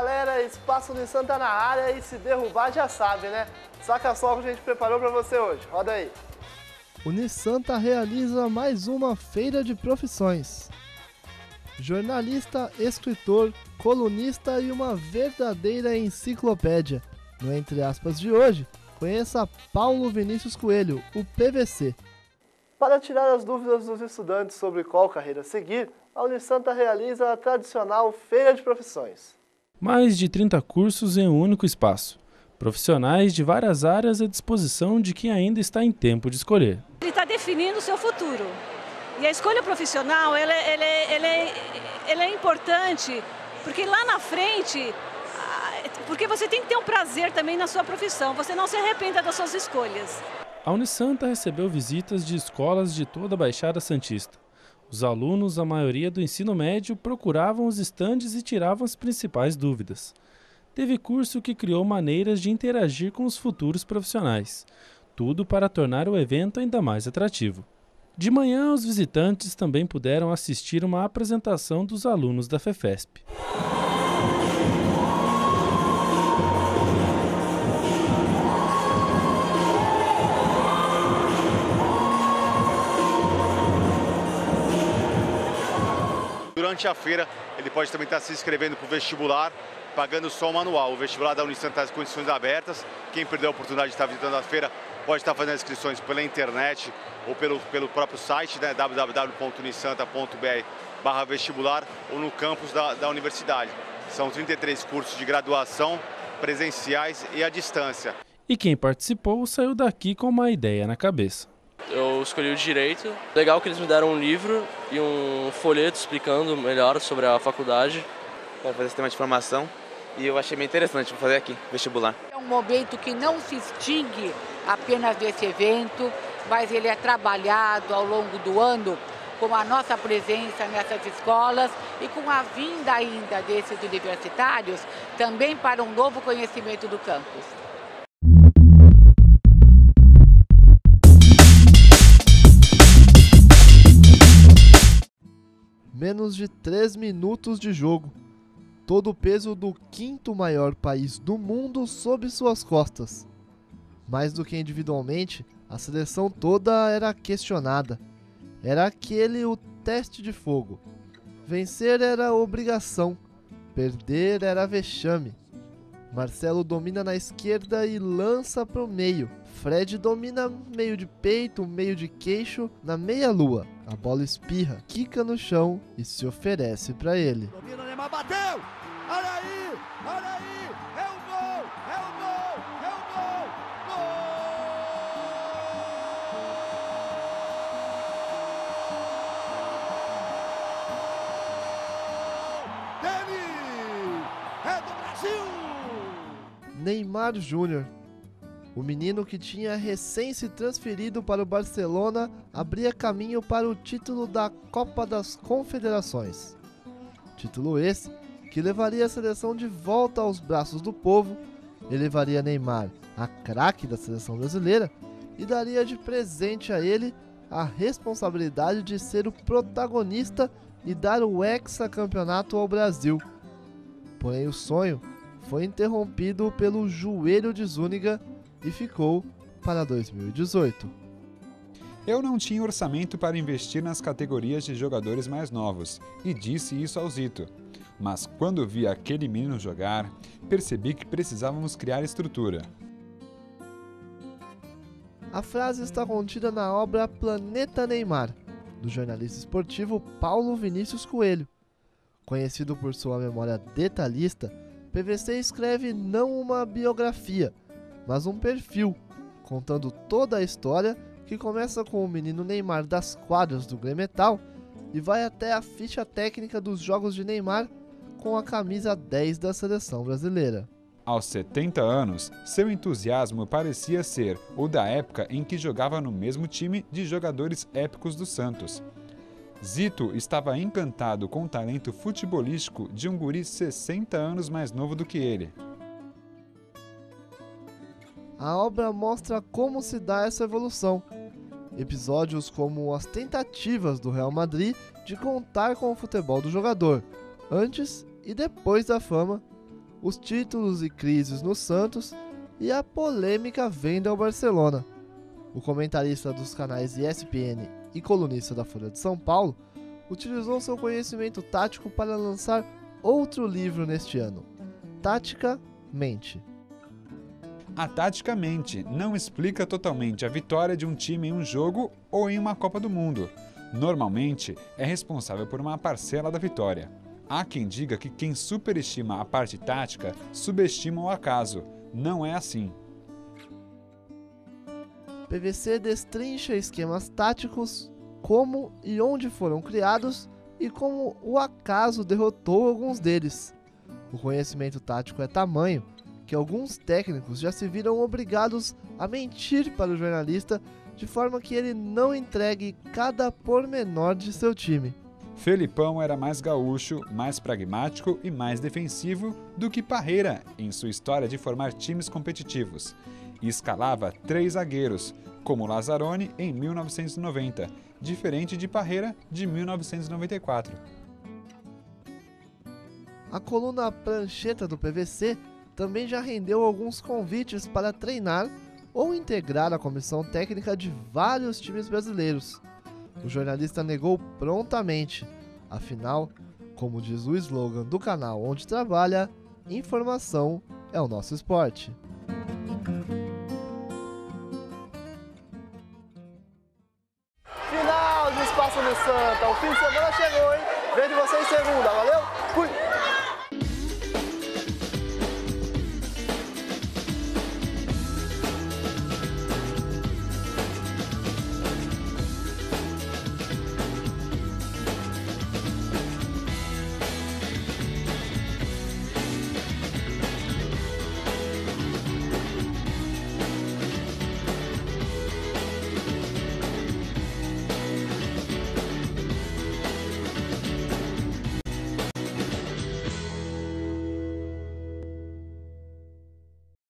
galera, Espaço Nissan tá na área e se derrubar já sabe, né? Saca só o que a gente preparou para você hoje, roda aí. O Nissanta realiza mais uma feira de profissões. Jornalista, escritor, colunista e uma verdadeira enciclopédia. No Entre aspas de hoje, conheça Paulo Vinícius Coelho, o PVC. Para tirar as dúvidas dos estudantes sobre qual carreira seguir, a Unisanta realiza a tradicional Feira de Profissões. Mais de 30 cursos em um único espaço. Profissionais de várias áreas à disposição de quem ainda está em tempo de escolher. Ele está definindo o seu futuro. E a escolha profissional ela, ela, ela, ela é importante porque lá na frente porque você tem que ter um prazer também na sua profissão, você não se arrependa das suas escolhas. A Unisanta recebeu visitas de escolas de toda a Baixada Santista. Os alunos, a maioria do ensino médio, procuravam os estandes e tiravam as principais dúvidas. Teve curso que criou maneiras de interagir com os futuros profissionais, tudo para tornar o evento ainda mais atrativo. De manhã, os visitantes também puderam assistir uma apresentação dos alunos da FEFESP. Durante a feira ele pode também estar se inscrevendo para o vestibular, pagando só o manual. O vestibular da Unisanta está as condições abertas. Quem perdeu a oportunidade de estar visitando a feira pode estar fazendo inscrições pela internet ou pelo, pelo próprio site, né, www.unisanta.br barra vestibular ou no campus da, da universidade. São 33 cursos de graduação presenciais e à distância. E quem participou saiu daqui com uma ideia na cabeça eu escolhi o direito. Legal que eles me deram um livro e um folheto explicando melhor sobre a faculdade. Para fazer sistema de formação e eu achei bem interessante fazer aqui, vestibular. É um momento que não se extingue apenas desse evento, mas ele é trabalhado ao longo do ano com a nossa presença nessas escolas e com a vinda ainda desses universitários também para um novo conhecimento do campus. Menos de 3 minutos de jogo. Todo o peso do quinto maior país do mundo sob suas costas. Mais do que individualmente, a seleção toda era questionada. Era aquele o teste de fogo. Vencer era obrigação, perder era vexame. Marcelo domina na esquerda e lança para o meio. Fred domina meio de peito, meio de queixo, na meia-lua. A bola espirra, quica no chão e se oferece para ele. Domina, Neymar bateu! Olha aí! Neymar Júnior. O menino que tinha recém se transferido para o Barcelona abria caminho para o título da Copa das Confederações. Título esse que levaria a seleção de volta aos braços do povo, elevaria Neymar a craque da seleção brasileira e daria de presente a ele a responsabilidade de ser o protagonista e dar o hexacampeonato ao Brasil. Porém, o sonho foi interrompido pelo joelho de Zúñiga e ficou para 2018. Eu não tinha orçamento para investir nas categorias de jogadores mais novos e disse isso ao Zito. Mas quando vi aquele menino jogar, percebi que precisávamos criar estrutura. A frase está contida na obra Planeta Neymar, do jornalista esportivo Paulo Vinícius Coelho. Conhecido por sua memória detalhista, PVC escreve não uma biografia, mas um perfil, contando toda a história que começa com o menino Neymar das quadras do Gremetal e vai até a ficha técnica dos jogos de Neymar com a camisa 10 da seleção brasileira. Aos 70 anos, seu entusiasmo parecia ser o da época em que jogava no mesmo time de jogadores épicos do Santos. Zito estava encantado com o talento futebolístico de um guri 60 anos mais novo do que ele. A obra mostra como se dá essa evolução. Episódios como as tentativas do Real Madrid de contar com o futebol do jogador, antes e depois da fama, os títulos e crises no Santos e a polêmica venda ao Barcelona. O comentarista dos canais ESPN e colunista da Folha de São Paulo utilizou seu conhecimento tático para lançar outro livro neste ano, Tática Mente. A tática mente não explica totalmente a vitória de um time em um jogo ou em uma Copa do Mundo. Normalmente é responsável por uma parcela da vitória. Há quem diga que quem superestima a parte tática subestima o acaso. Não é assim. PVC destrincha esquemas táticos, como e onde foram criados e como o acaso derrotou alguns deles. O conhecimento tático é tamanho que alguns técnicos já se viram obrigados a mentir para o jornalista de forma que ele não entregue cada pormenor de seu time. Felipão era mais gaúcho, mais pragmático e mais defensivo do que Parreira em sua história de formar times competitivos. E escalava três zagueiros, como Lazzaroni em 1990, diferente de Parreira de 1994. A coluna Prancheta do PVC também já rendeu alguns convites para treinar ou integrar a comissão técnica de vários times brasileiros. O jornalista negou prontamente. Afinal, como diz o slogan do canal onde trabalha, informação é o nosso esporte. Santa. O fim de semana chegou, hein? Vejo vocês segunda. Valeu? Fui!